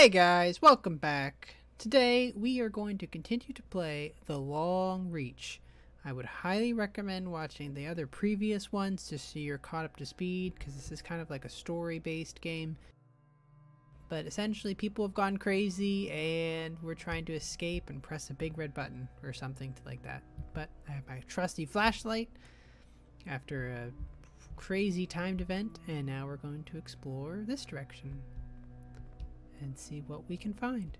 Hey guys, welcome back. Today we are going to continue to play The Long Reach. I would highly recommend watching the other previous ones just so you're caught up to speed because this is kind of like a story based game. But essentially people have gone crazy and we're trying to escape and press a big red button or something like that. But I have my trusty flashlight after a crazy timed event and now we're going to explore this direction and see what we can find.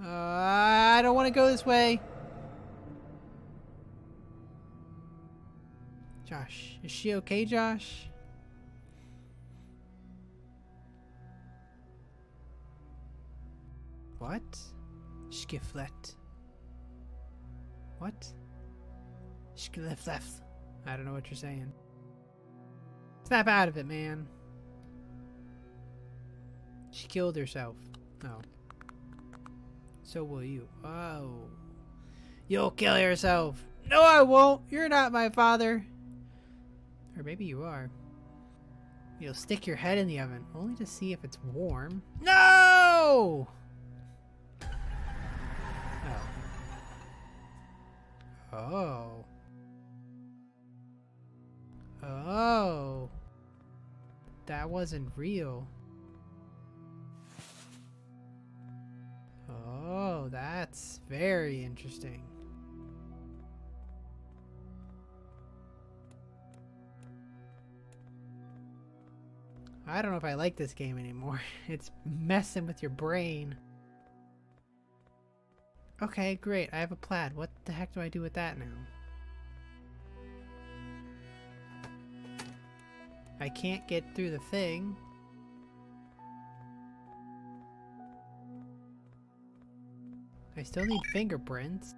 Uh, I don't want to go this way. Josh, is she okay, Josh? What? Skiflet. What? Skiflet. I don't know what you're saying. Snap out of it, man. She killed herself. Oh. So will you. Oh. You'll kill yourself. No, I won't. You're not my father. Or maybe you are. You'll stick your head in the oven, only to see if it's warm. No! Oh. Oh. Oh. That wasn't real. That's very interesting. I don't know if I like this game anymore. It's messing with your brain. Okay, great. I have a plaid. What the heck do I do with that now? I can't get through the thing. I still need fingerprints.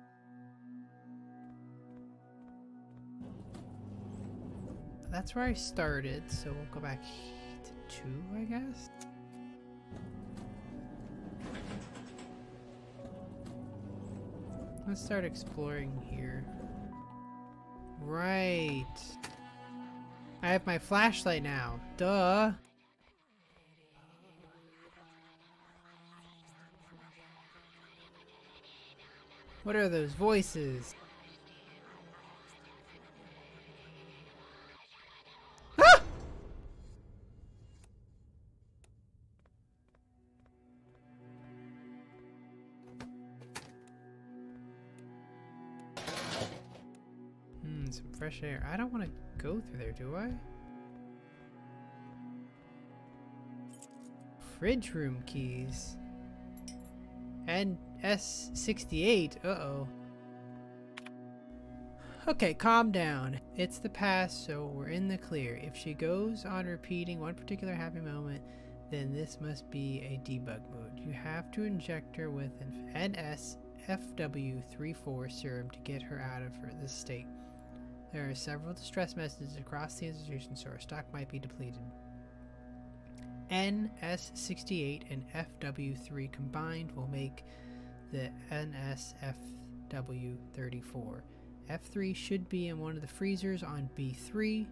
That's where I started, so we'll go back to two, I guess? Let's start exploring here. Right. I have my flashlight now. Duh. What are those voices? Ah! Hmm, some fresh air. I don't want to go through there, do I? Fridge room keys. And S68, uh-oh. Okay, calm down. It's the past, so we're in the clear. If she goes on repeating one particular happy moment, then this must be a debug mode. You have to inject her with an NSFW34 serum to get her out of her, this state. There are several distress messages across the institution, so our stock might be depleted. NS68 and FW3 combined will make the NSFW34. F3 should be in one of the freezers on B3.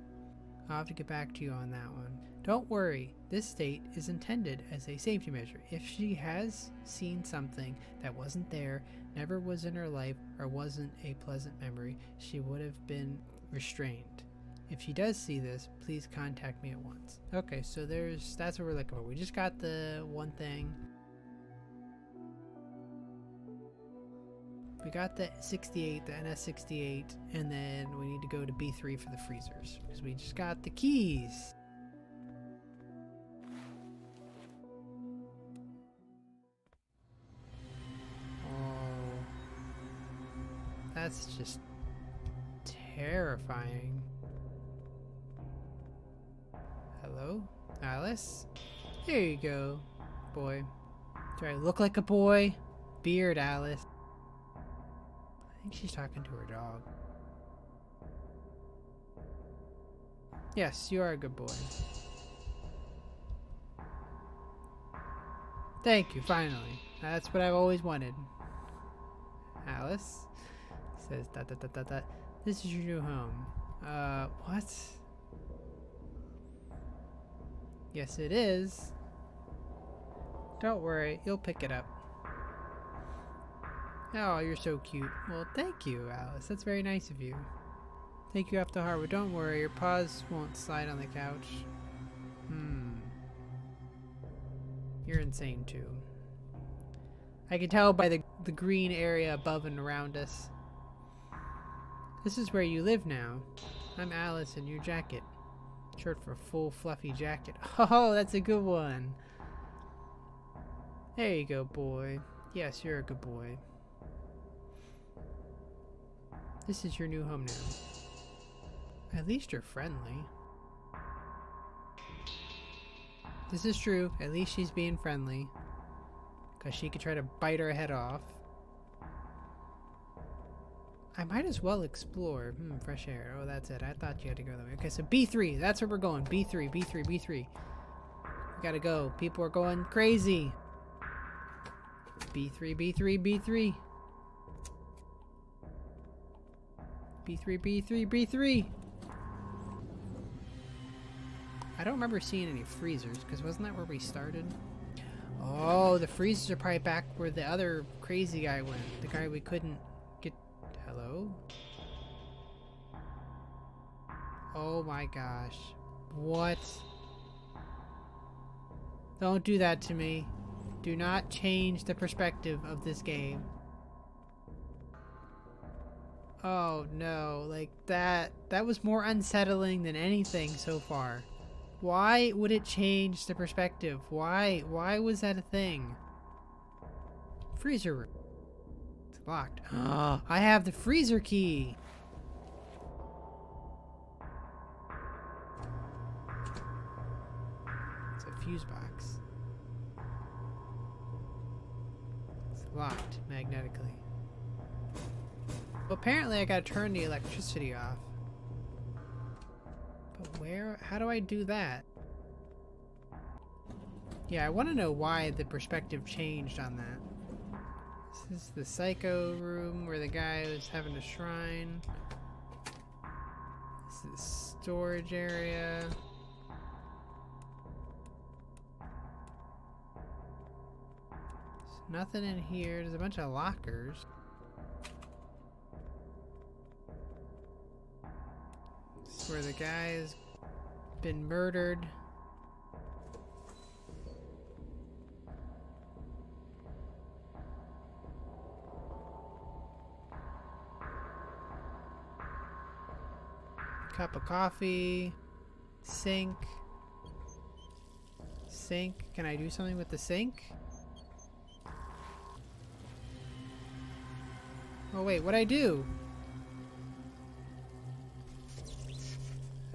I'll have to get back to you on that one. Don't worry, this state is intended as a safety measure. If she has seen something that wasn't there, never was in her life, or wasn't a pleasant memory, she would have been restrained. If she does see this, please contact me at once. Okay, so there's that's what we're looking for. We just got the one thing. We got the 68, the NS68, and then we need to go to B3 for the freezers because we just got the keys. Oh, that's just terrifying. Alice? There you go, boy. Do I look like a boy? Beard, Alice. I think she's talking to her dog. Yes, you are a good boy. Thank you, finally. That's what I've always wanted. Alice says that that that that that. This is your new home. Uh, what? Yes, it is. Don't worry, you'll pick it up. Oh, you're so cute. Well, thank you, Alice. That's very nice of you. Take you off the hardwood. Don't worry, your paws won't slide on the couch. Hmm. You're insane, too. I can tell by the, the green area above and around us. This is where you live now. I'm Alice in your jacket. Short for a full fluffy jacket. Oh, that's a good one. There you go, boy. Yes, you're a good boy. This is your new home now. At least you're friendly. This is true. At least she's being friendly. Because she could try to bite her head off. I might as well explore. Hmm, fresh air. Oh, that's it. I thought you had to go that way. Okay, so B3. That's where we're going. B3, B3, B3. We gotta go. People are going crazy. B3, B3, B3. B3, B3, B3. I don't remember seeing any freezers, because wasn't that where we started? Oh, the freezers are probably back where the other crazy guy went. The guy we couldn't. Hello? Oh my gosh. What? Don't do that to me. Do not change the perspective of this game. Oh no, like that, that was more unsettling than anything so far. Why would it change the perspective? Why, why was that a thing? Freezer room. Locked. I have the freezer key. It's a fuse box. It's locked magnetically. Well, apparently I gotta turn the electricity off. But where? How do I do that? Yeah, I want to know why the perspective changed on that. This is the psycho room where the guy was having a shrine. This is storage area. There's nothing in here. There's a bunch of lockers. This is where the guy's been murdered. Cup of coffee. Sink. Sink. Can I do something with the sink? Oh wait, what'd I do?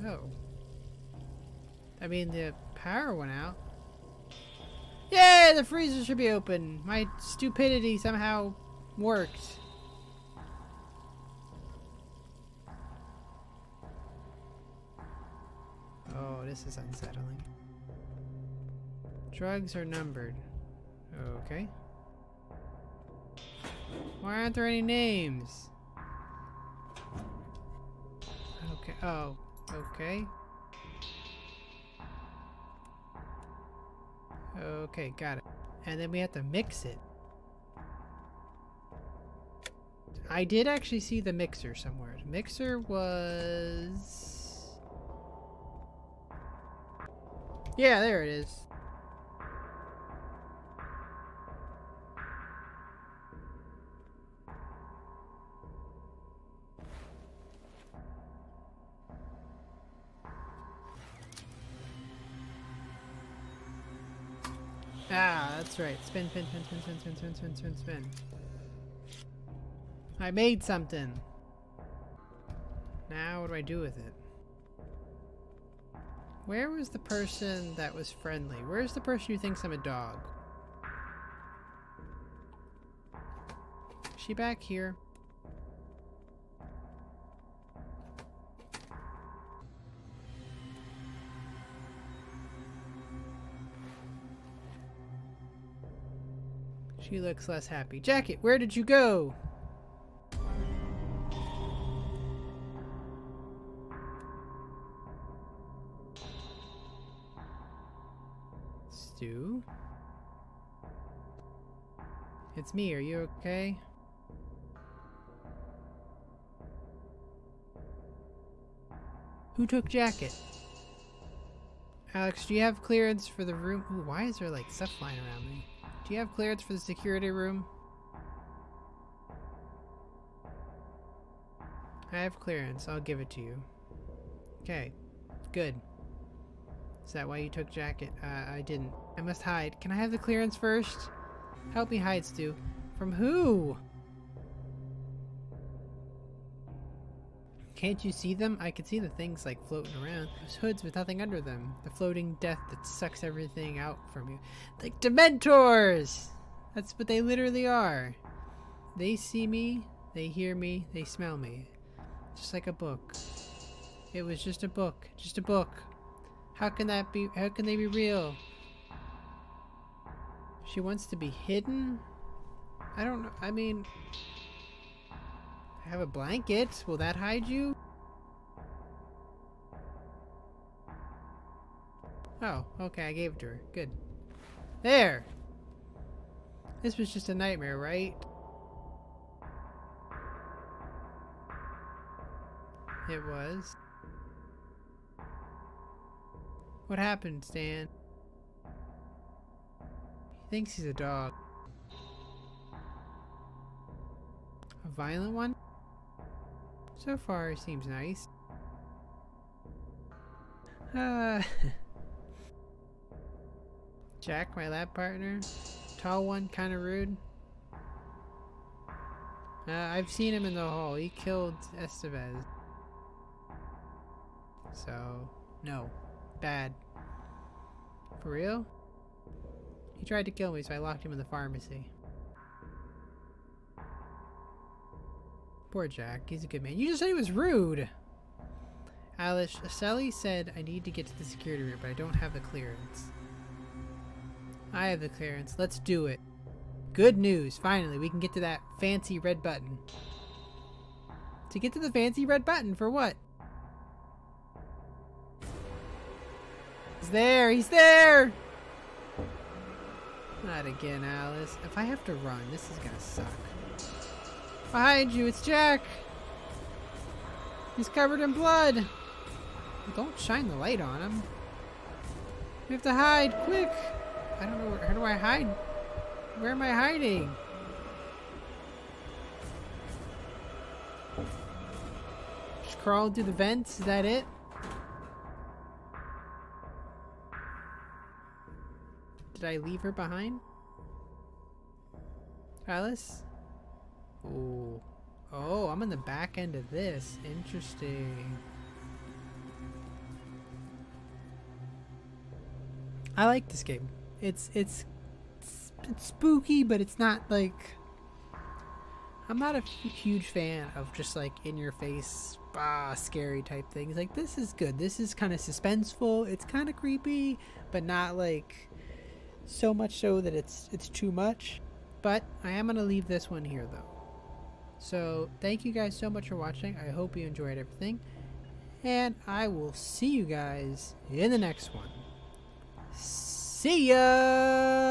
Oh. I mean, the power went out. Yay! The freezer should be open. My stupidity somehow worked. This is unsettling. Drugs are numbered. Okay. Why aren't there any names? Okay. Oh, Okay. Okay, got it. And then we have to mix it. I did actually see the mixer somewhere. The mixer was... Yeah, there it is. Ah, that's right. Spin, spin, spin, spin, spin, spin, spin, spin, spin, spin. I made something. Now what do I do with it? Where was the person that was friendly? Where's the person who thinks I'm a dog? She back here? She looks less happy. Jacket, where did you go? It's me. Are you okay? Who took jacket? Alex, do you have clearance for the room? Ooh, why is there like stuff flying around me? Do you have clearance for the security room? I have clearance. I'll give it to you. Okay. Good. Is that why you took jacket? Uh, I didn't. I must hide. Can I have the clearance first? Help me hide, Stu. From who? Can't you see them? I can see the things like floating around. There's hoods with nothing under them. The floating death that sucks everything out from you. Like Dementors! That's what they literally are. They see me, they hear me, they smell me. Just like a book. It was just a book. Just a book. How can that be? How can they be real? She wants to be hidden? I don't know. I mean, I have a blanket. Will that hide you? Oh, okay, I gave it to her. Good. There! This was just a nightmare, right? It was. What happened, Stan? Thinks he's a dog. A violent one? So far, seems nice. Uh, Jack, my lab partner. Tall one, kind of rude. Uh, I've seen him in the hall. He killed Estevez. So, no. Bad. For real? He tried to kill me, so I locked him in the pharmacy. Poor Jack. He's a good man. You just said he was rude! Alice, Sally said I need to get to the security room, but I don't have the clearance. I have the clearance. Let's do it. Good news. Finally, we can get to that fancy red button. To get to the fancy red button for what? He's there! He's there! Not again, Alice. If I have to run, this is gonna suck. Behind you, it's Jack! He's covered in blood! Don't shine the light on him. We have to hide, quick! I don't know, where, how do I hide? Where am I hiding? Just crawl through the vents, is that it? Did I leave her behind? Alice? Oh. Oh, I'm on the back end of this. Interesting. I like this game. It's it's it's, it's spooky, but it's not like I'm not a huge fan of just like in your face, ah, scary type things. Like this is good. This is kind of suspenseful. It's kind of creepy, but not like so much so that it's it's too much. But I am gonna leave this one here though. So thank you guys so much for watching. I hope you enjoyed everything. And I will see you guys in the next one. See ya!